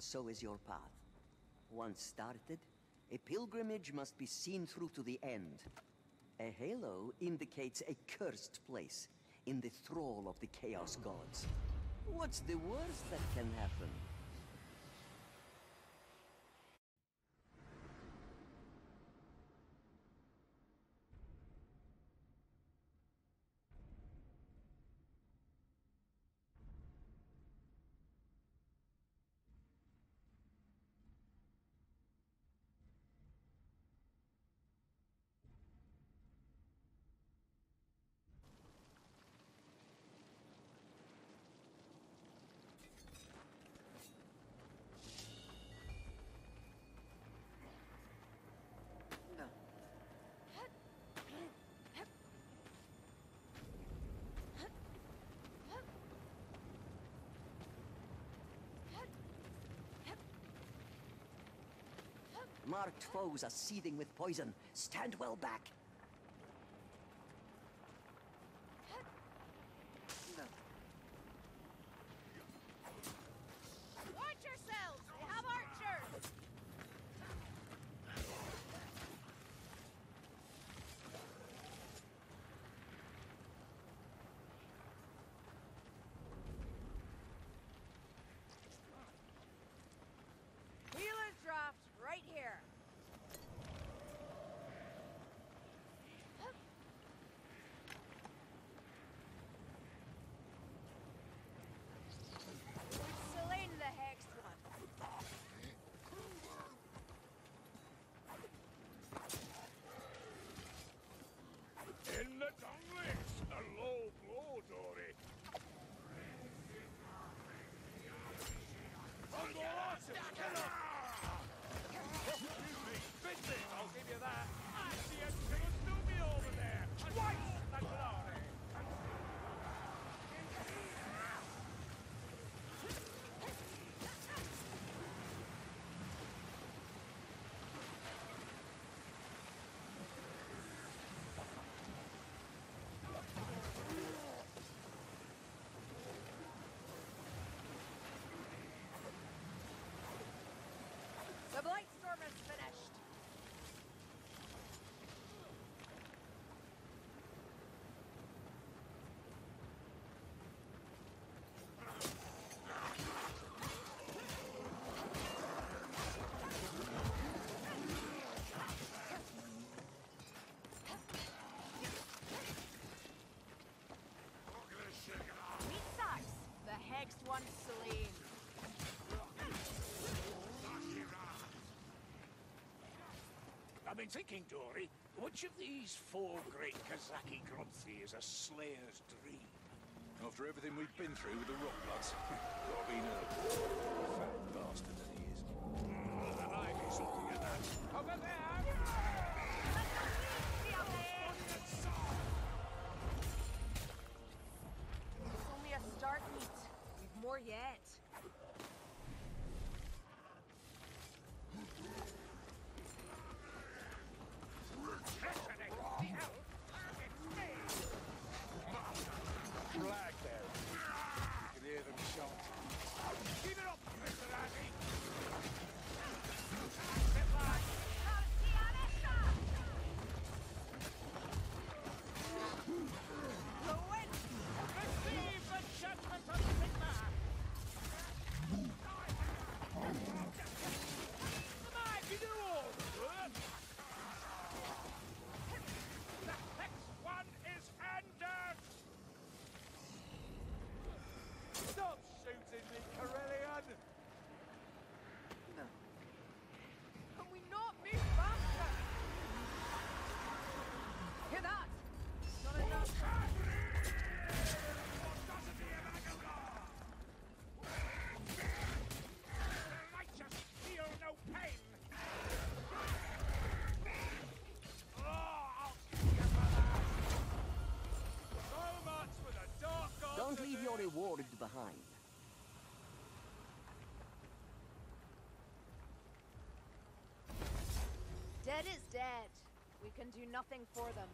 and so is your path. Once started, a pilgrimage must be seen through to the end. A halo indicates a cursed place, in the thrall of the Chaos Gods. What's the worst that can happen? Marked foes are seething with poison. Stand well back. Watch yourselves! We have archers! Healer's draft right here. We've slain the hexed one. In the Dunglets! A low blow, Dory. Uncle Archers, kill him! Excuse me, Finley, I'll give you that. I see a Snoopy over there. Twice the glory. The Blightstorm is finished. Meat sacks. The hexed one slain. I've been thinking, Dory, which of these four great Kazaki Grumpy is a slayer's dream? After everything we've been through with the Rotbloods, gotta be. Fat bastard that he is. And I be something at that. Over there! Blackberry. Dead is dead. We can do nothing for them.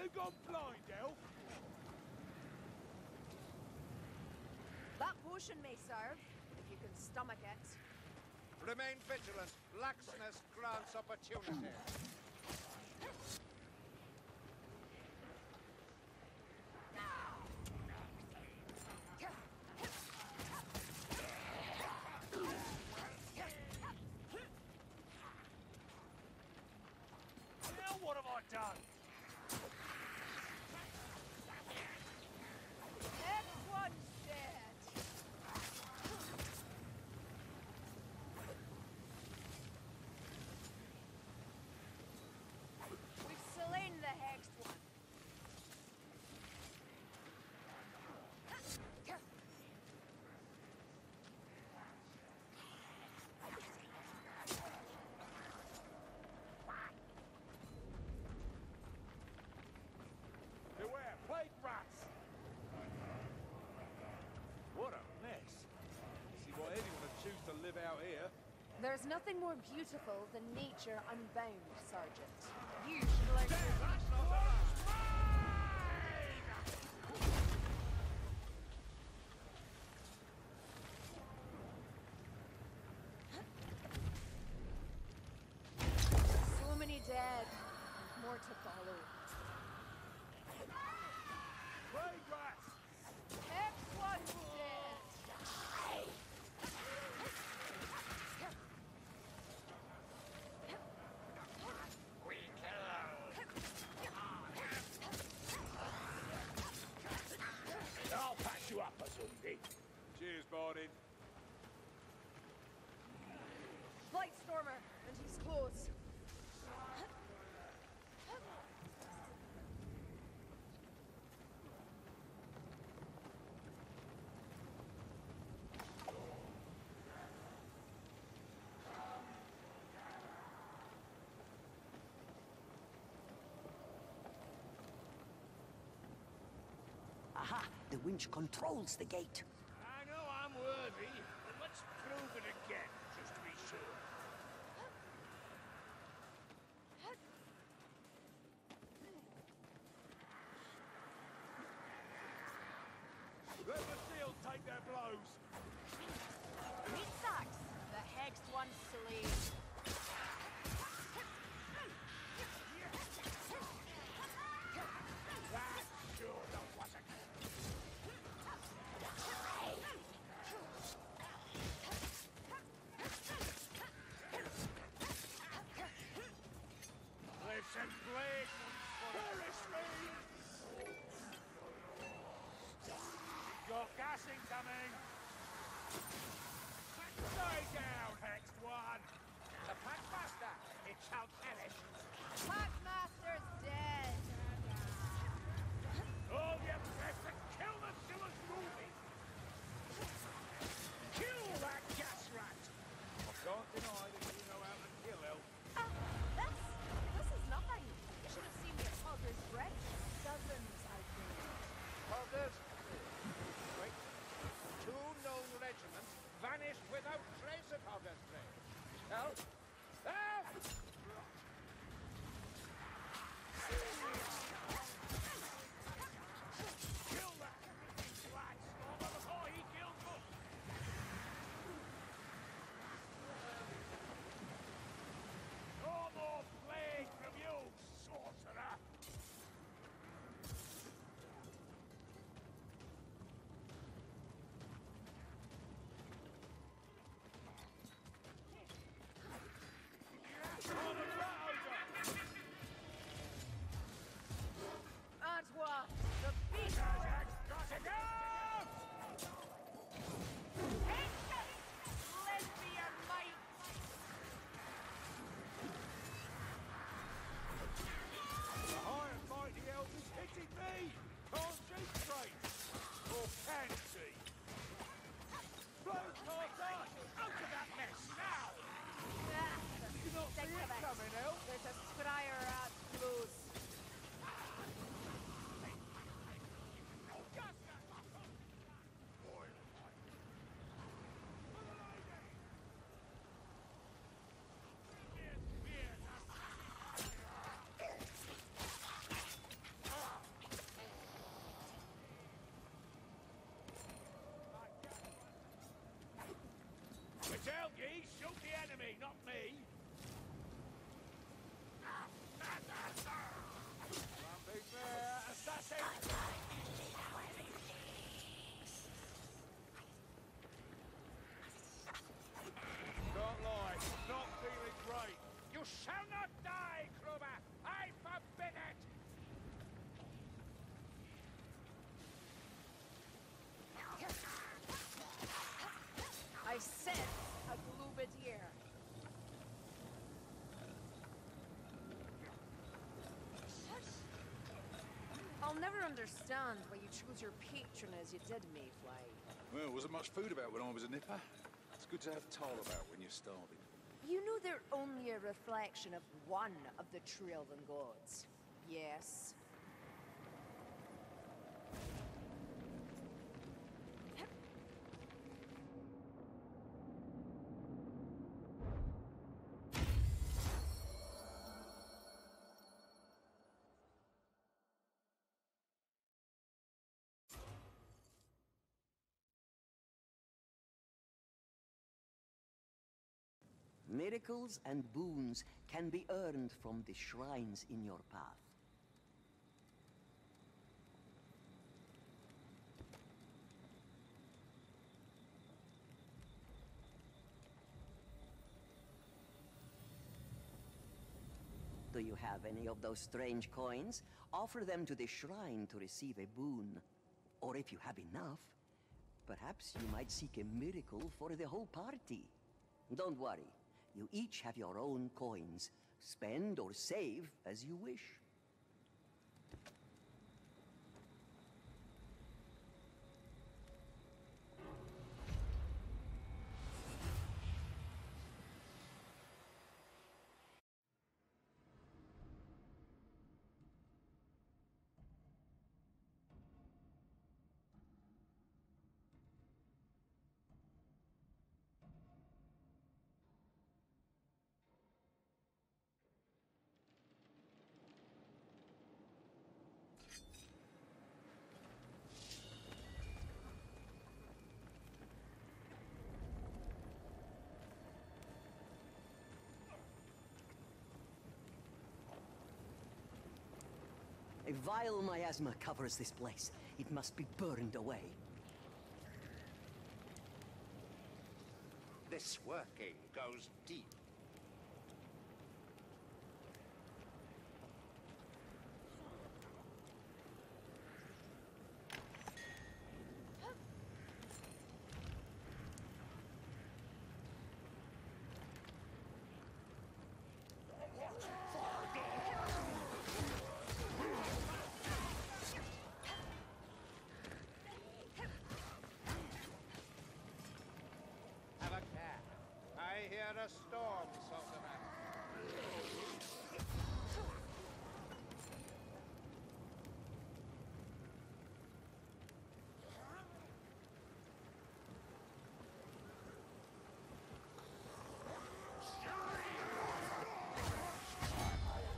Who gone blind, Elf? That potion may serve, if you can stomach it. Remain vigilant. Laxness grants opportunity. There's nothing more beautiful than nature unbound, Sergeant. You should learn... winch controls the gate. I know I'm worthy, but let's prove it again, just to be sure. Let the seal take their blows! The hexed one. sleeve. I'll never understand why you chose your patron as you did, Mayfly. Well, wasn't much food about when I was a nipper. It's good to have Taal about when you're starving. You know they're only a reflection of one of the true gods. Yes. Miracles and boons can be earned from the shrines in your path. Do you have any of those strange coins? Offer them to the shrine to receive a boon. Or if you have enough, perhaps you might seek a miracle for the whole party. Don't worry, you each have your own coins. Spend or save as you wish. A vile miasma covers this place. It must be burned away. This working goes deep. Have a care. I hear a storm, Sultan.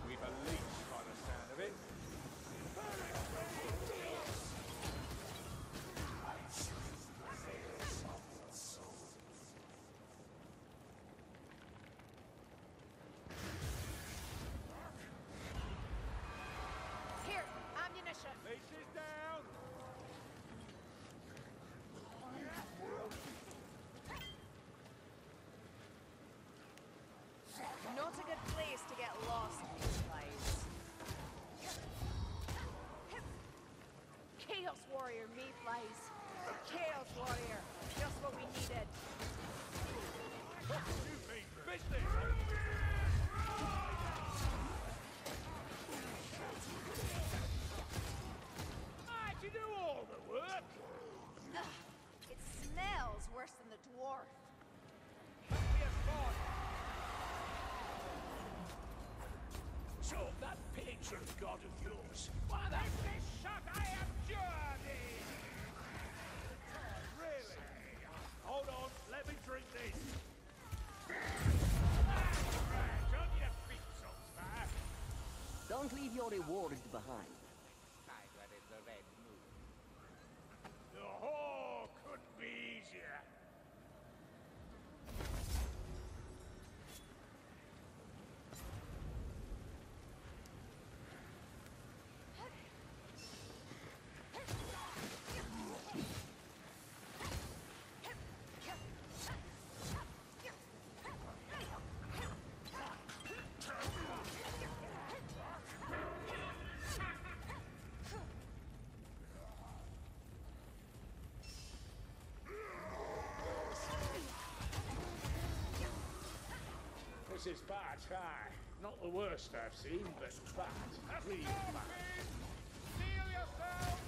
We've a leech by the sound of it. Here, ammunition. Leech is down! Not a good place to get lost, Mayflies. Chaos Warrior, Mayflies. Chaos Warrior, just what we needed. You business? I can do all the work. Ugh, it smells worse than the dwarf. So that patron god of yours, why that This shot I am leave your reward behind. This is bad, aye. Not the worst I've seen, but bad. Bad. Steel yourself!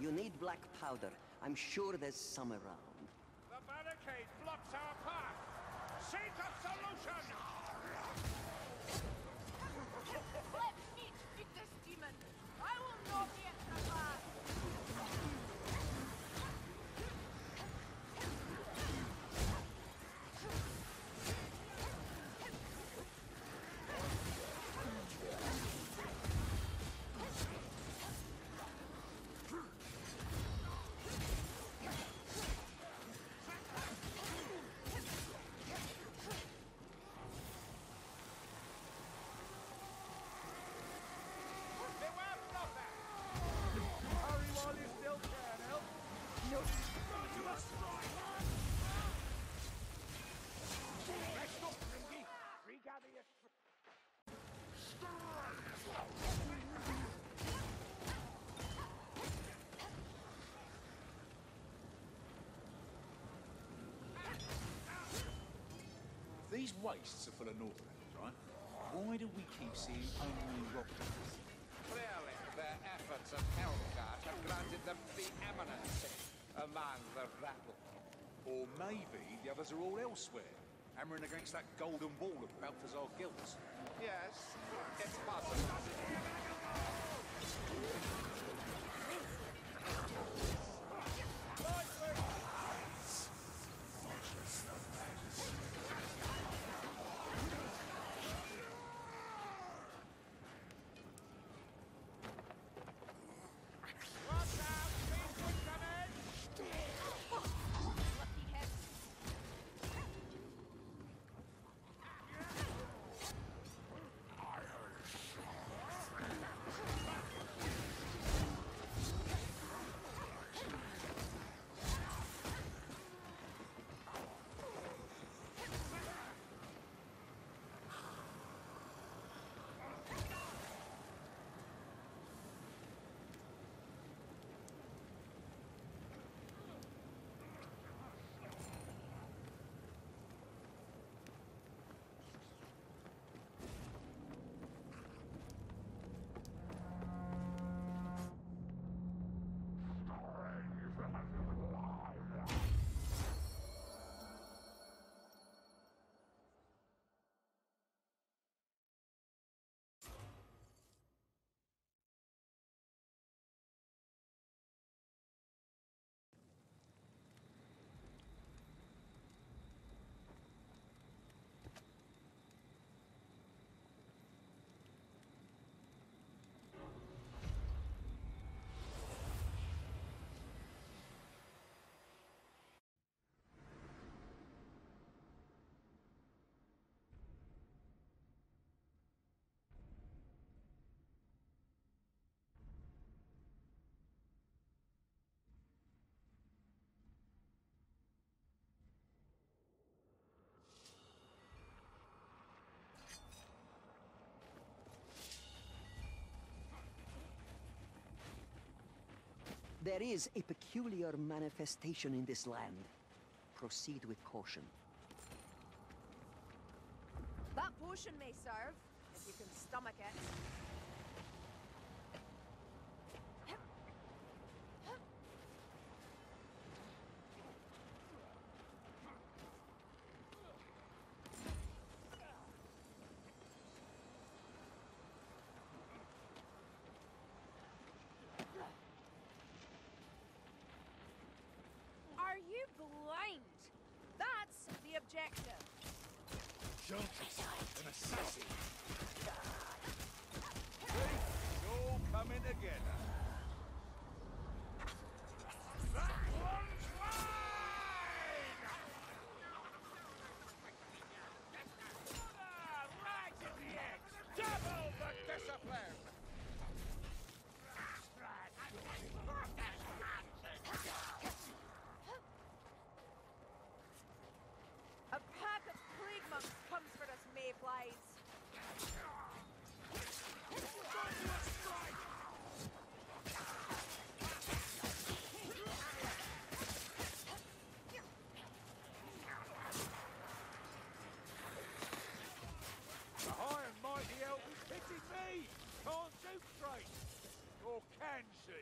You need black powder. I'm sure there's some around. The barricade blocks our path. Seek a solution! These wastes are full of Northlanders, right? Why do we keep seeing only rockets? Clearly, their efforts at Helmgart have granted them preeminence among the rabble. Or maybe the others are all elsewhere, hammering against that golden wall of Balthasar Gelt's. Yes, it's possible. There is a peculiar manifestation in this land. Proceed with caution. That potion may serve, if you can stomach it. Are you blind? That's the objective. An assassin! It's all coming together. That one's mine! Ah, right at the edge! Double the discipline! A pack of plague monks comes for us, mayflies. The high and mighty elf is pity me! Can't shoot straight! Or can she?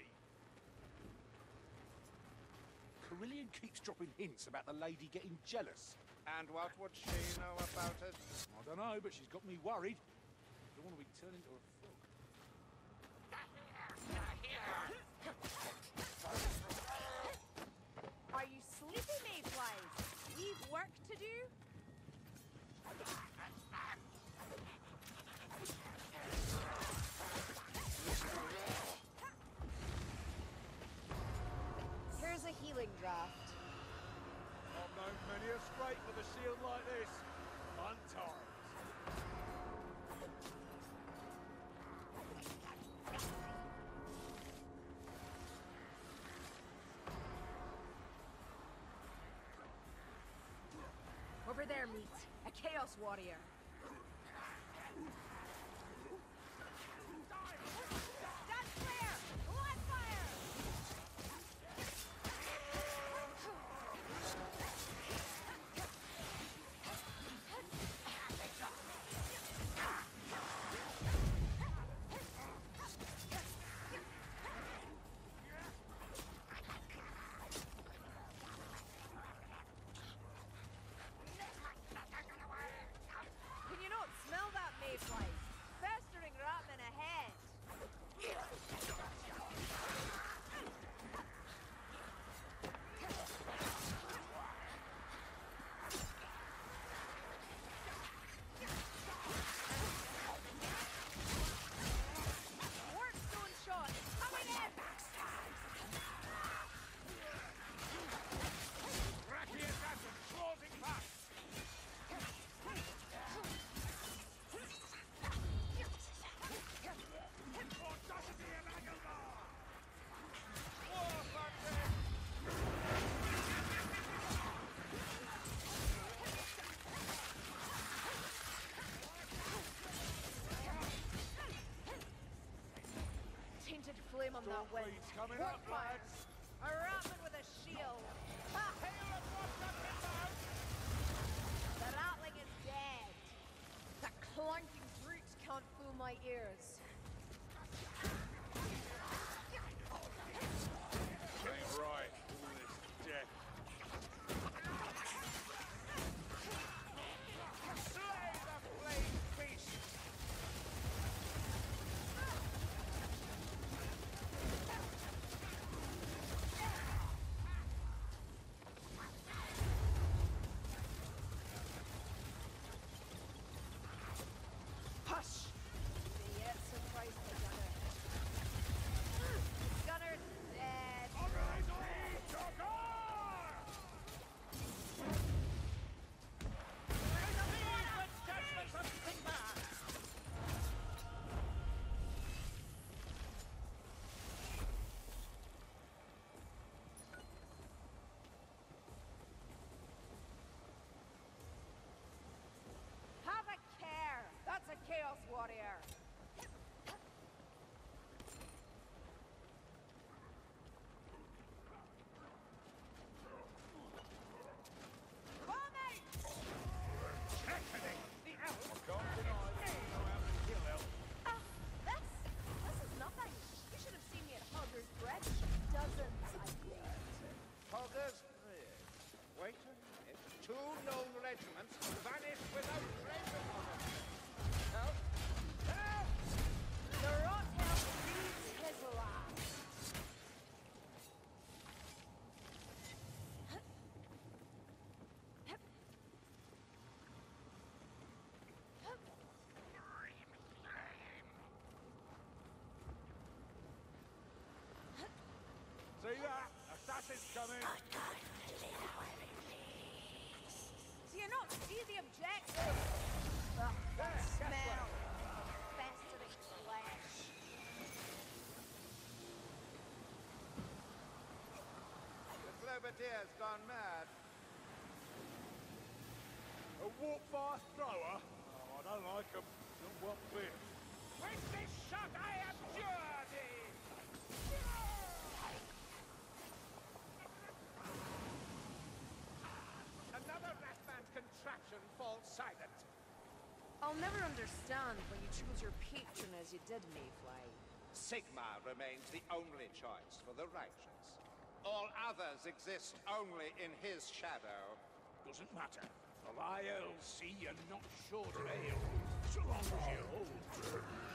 Kerillian keeps dropping hints about the lady getting jealous. And what would she know about it? I don't know, but she's got me worried. Don't want to be turned into a frog. Are you sleepy, Mayflies? We've work to do? Here's draft. I've known many a scrape with a shield like this. Fun times. Over there, meet. A Chaos Warrior. Flame on that wind. Coming up, lads. A with a shield. Ha! The ratling is dead. That clanking brute can't fool my ears. The Clovertier's gone mad. A walk fast thrower? Oh, I don't like 'em. Not one bit. With this shot I abjure thee! Another Ratman contraption falls silent. I'll never understand when you chose your patron as you did, Mayfly. Sigmar remains the only choice for the righteous. All others exist only in his shadow. Doesn't matter. The see you're not short of ale, so long as you hold.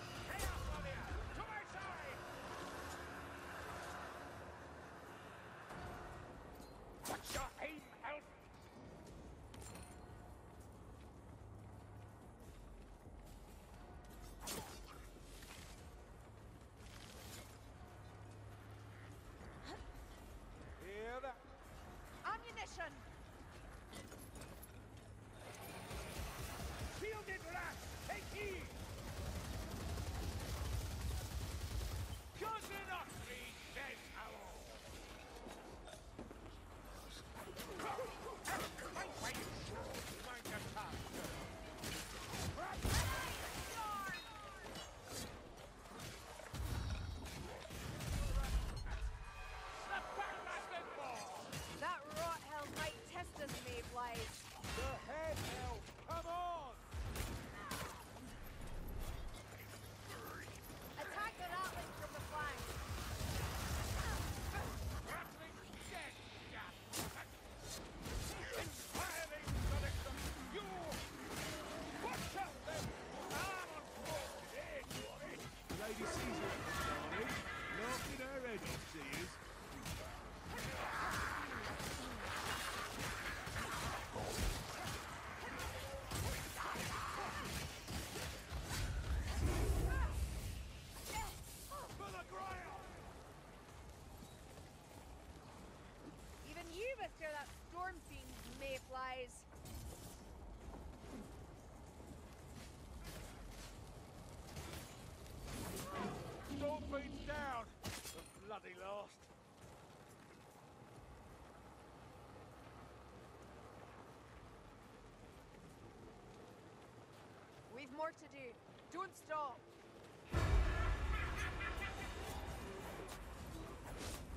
More to do. Don't stop.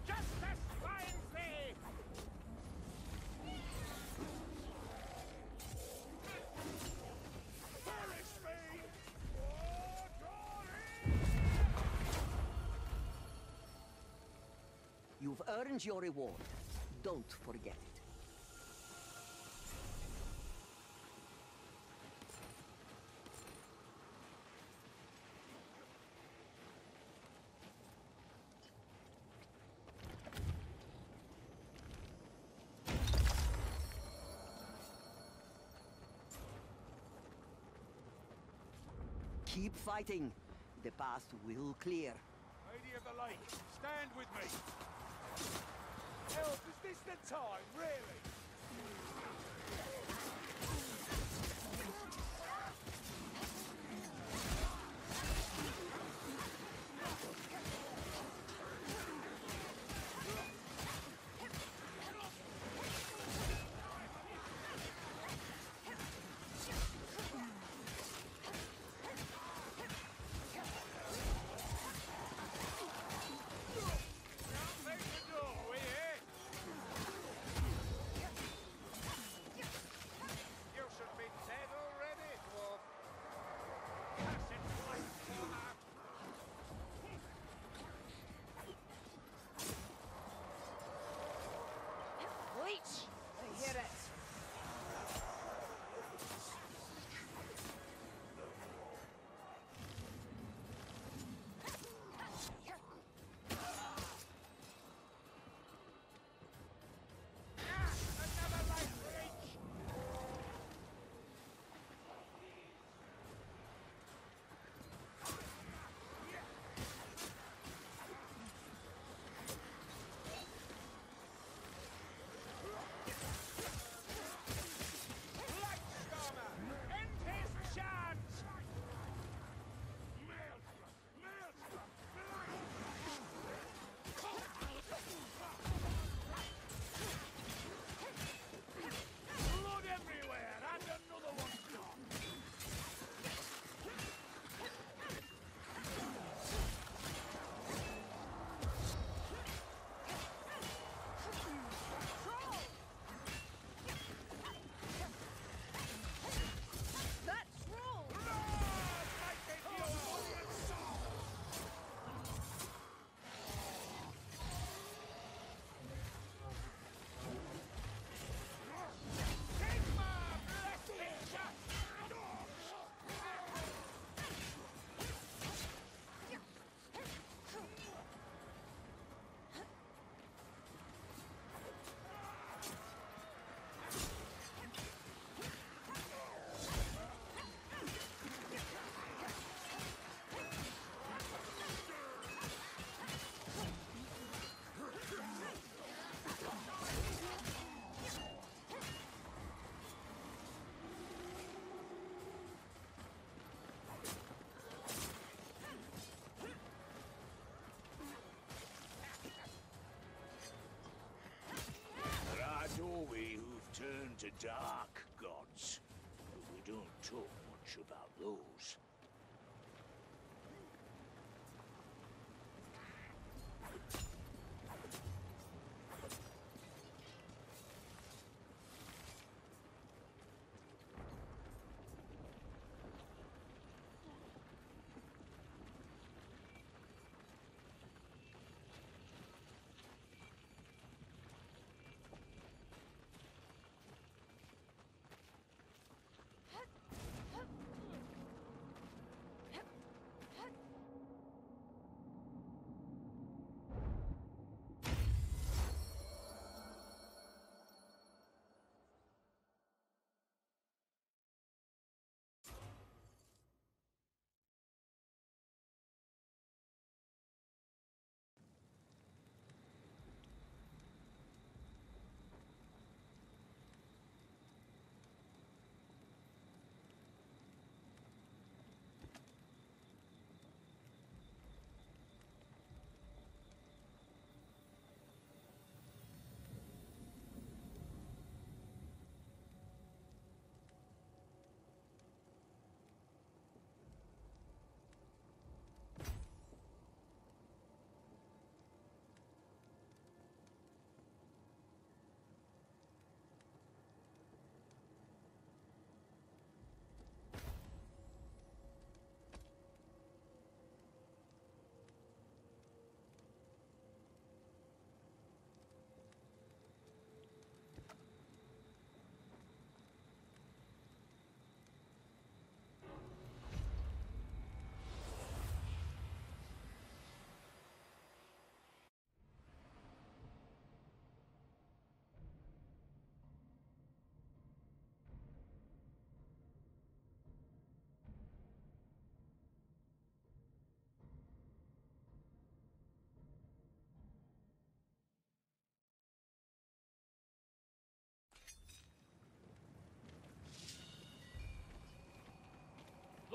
Justice finds thee! Perish me! Oh, You've earned your reward. Don't forget it. Keep fighting. The path will clear. Lady of the Lake, stand with me! Elf, is this the time, really? to dark.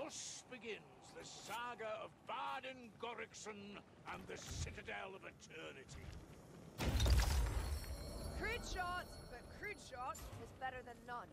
Thus begins the saga of Bardin Goreksson and the Citadel of Eternity. Crude shot, but crude shot is better than none.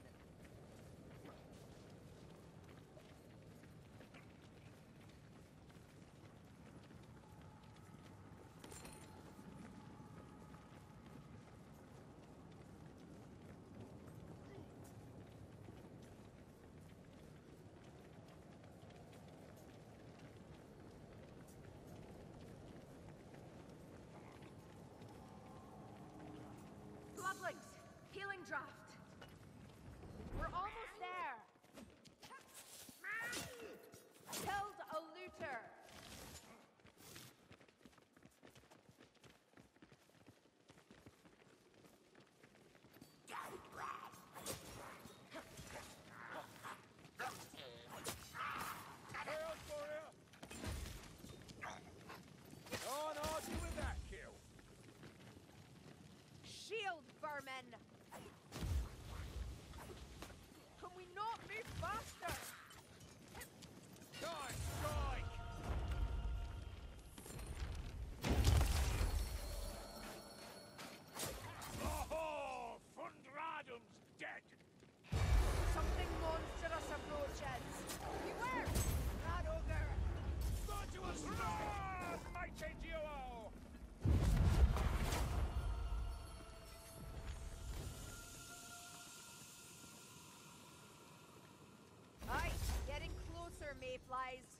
supplies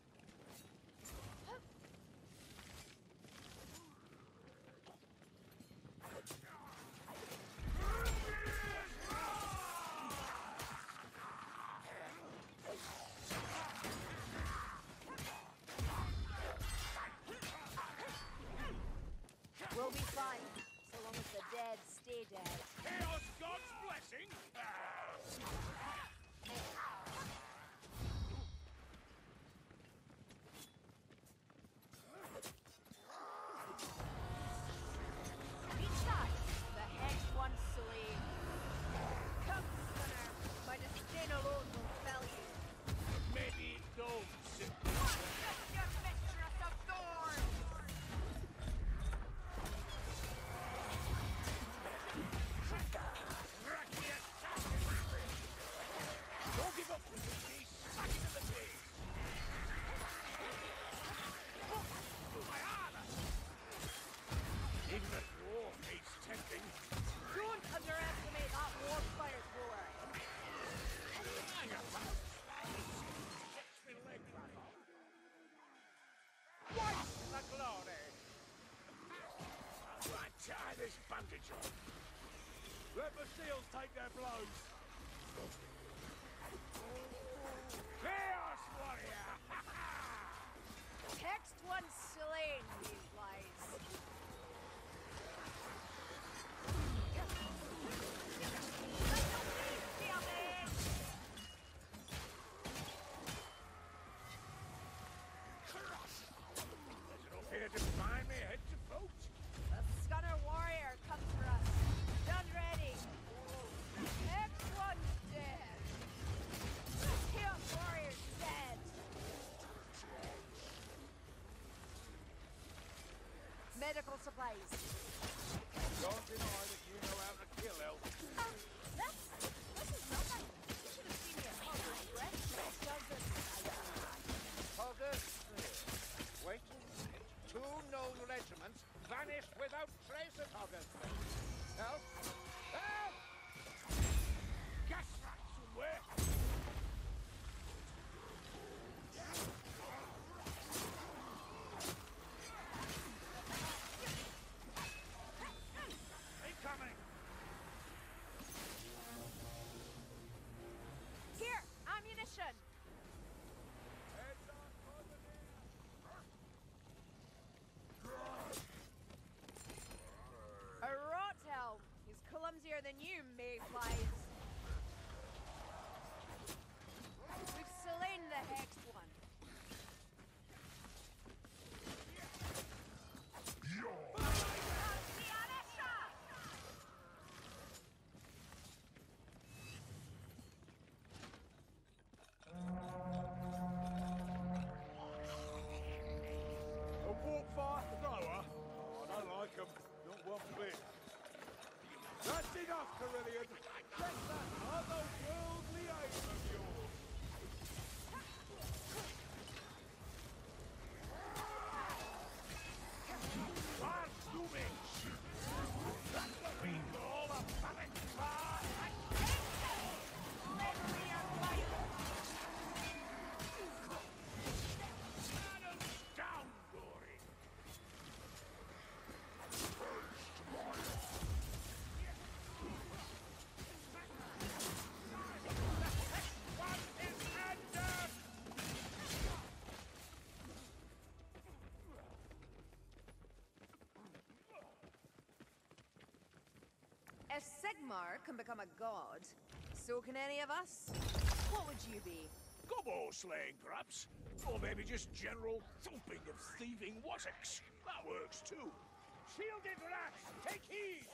ground control. Let the seals take their blows. Chaos warrior! Text one slain. medical supplies. Sigmar can become a god, so can any of us. What would you be? Gobbo slaying, perhaps? Or maybe just general thumping of thieving wattocks. That works too. Shielded rats, take heed!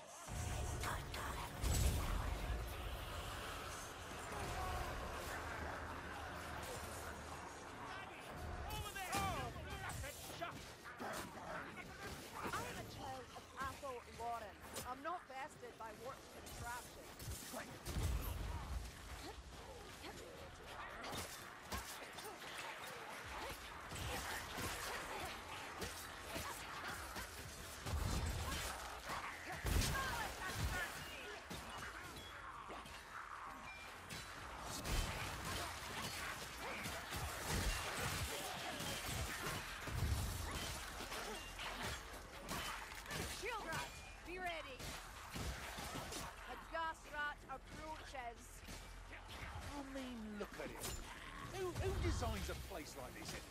a place like this. in.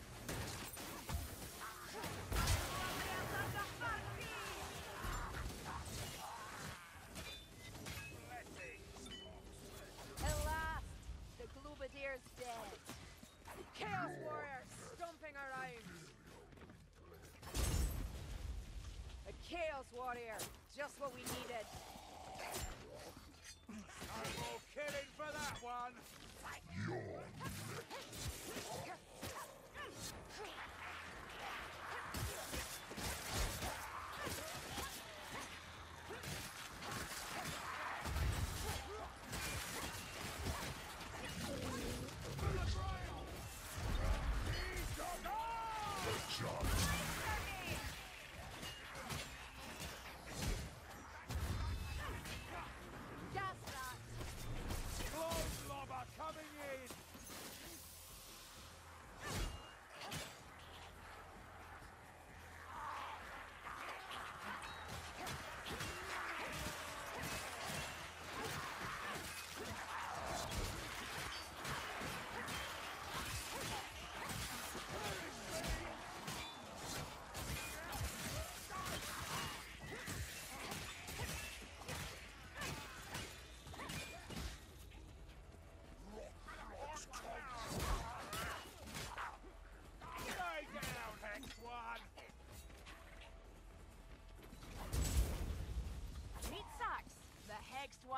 the dead. Chaos warriors stomping. A chaos warrior, just what we needed.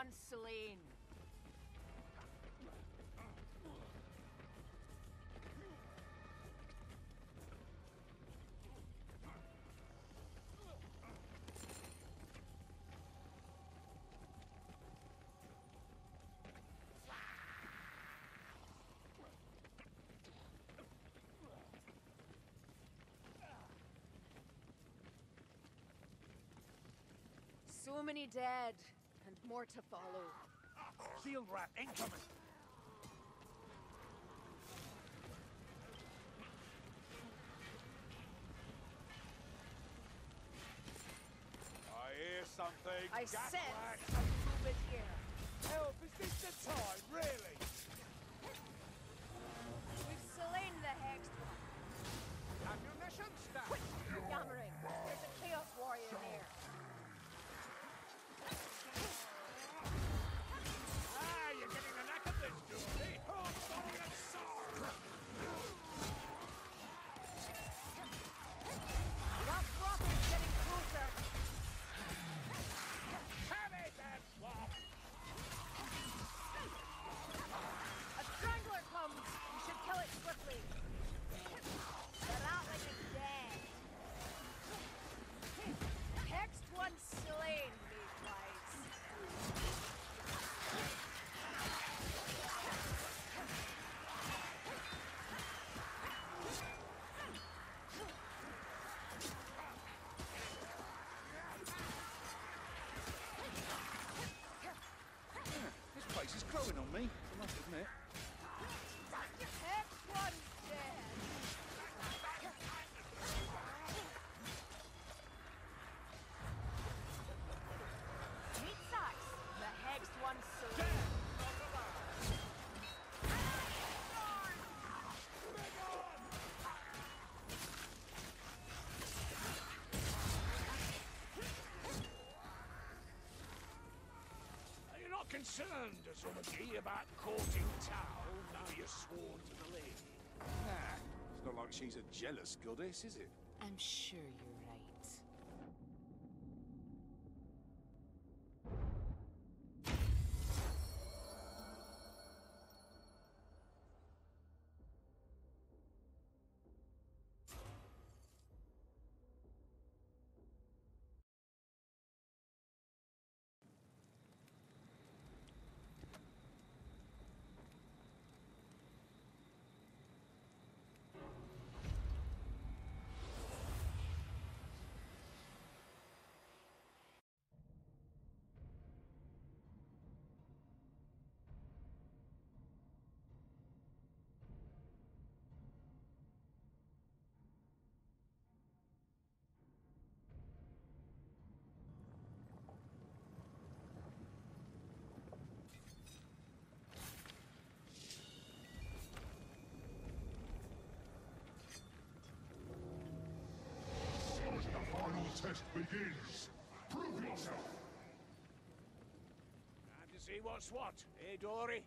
One slain. So many dead, more to follow. Shield rat incoming. I hear something. I Gas sense rat. a movement here. Help, is this the time, really? We've slain the hexed one. Ammunition stack. Yammering. Growing on me, Are you not concerned, Azumaki, about courting Taal now you're sworn to the lady? Nah, it's not like she's a jealous goddess, is it? I'm sure you're begins. Prove yourself. Time to see what's what, eh, Dory?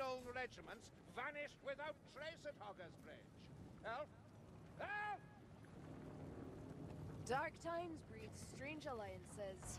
old regiments vanished without trace at Hogger's Bridge. Elf? Elf! Dark times breed strange alliances.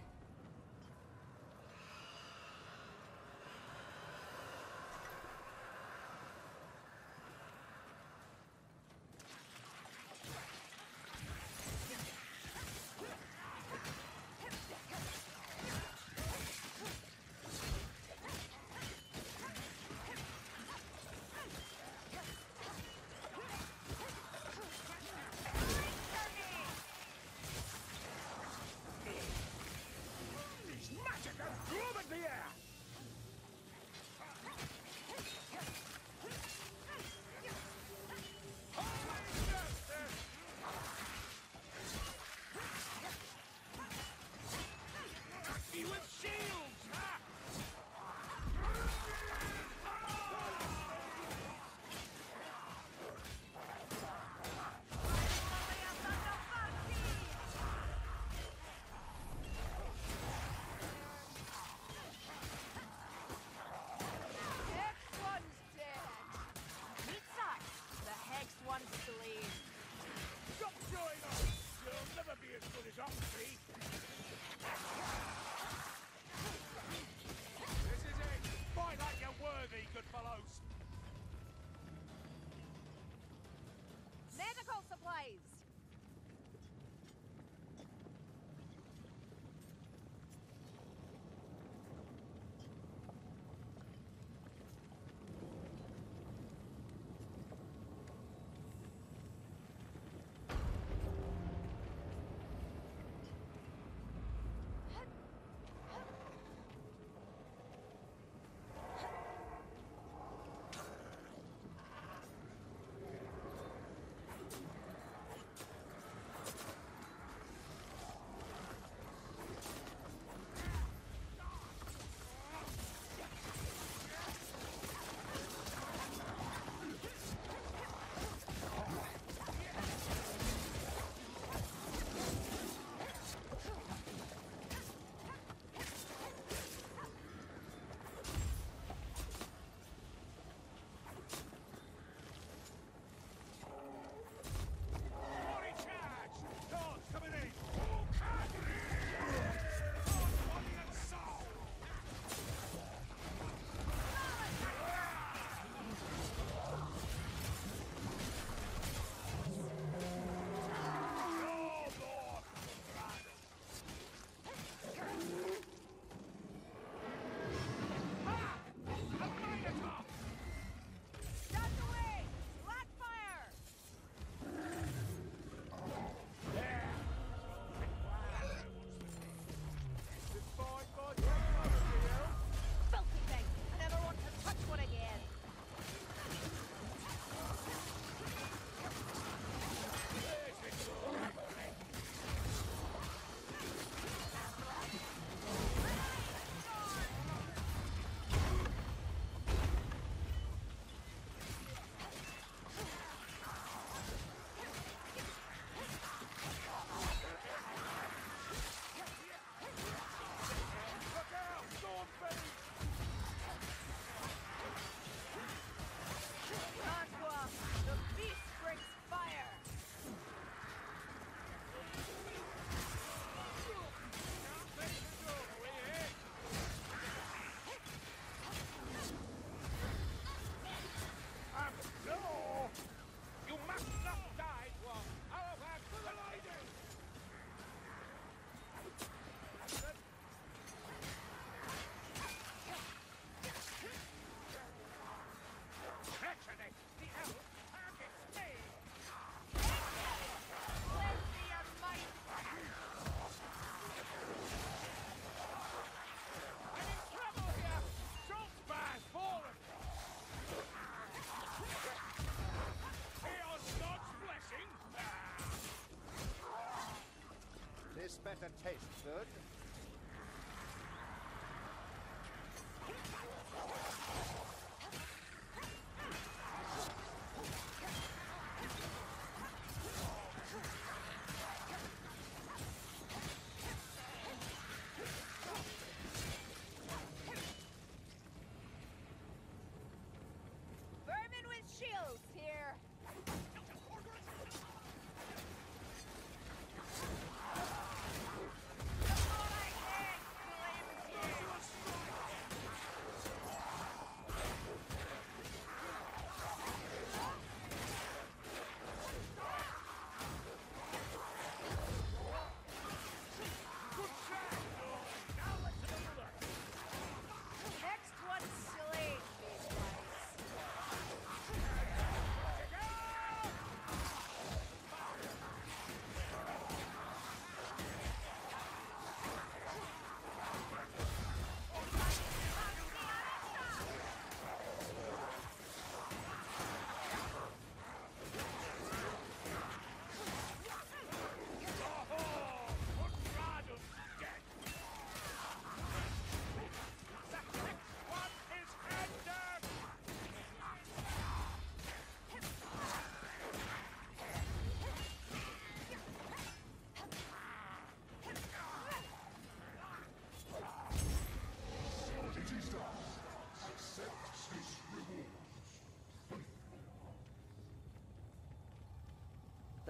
better taste good.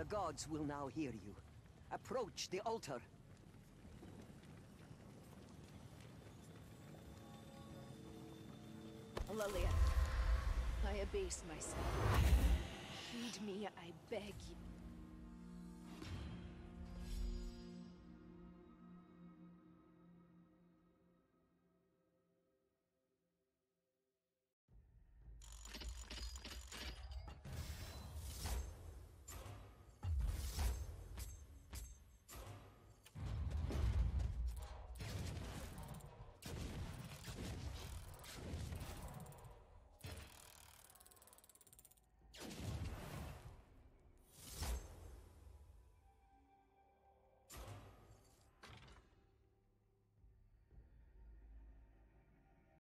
The gods will now hear you. Approach the altar. Lilia, I abase myself. Heed me, I beg you.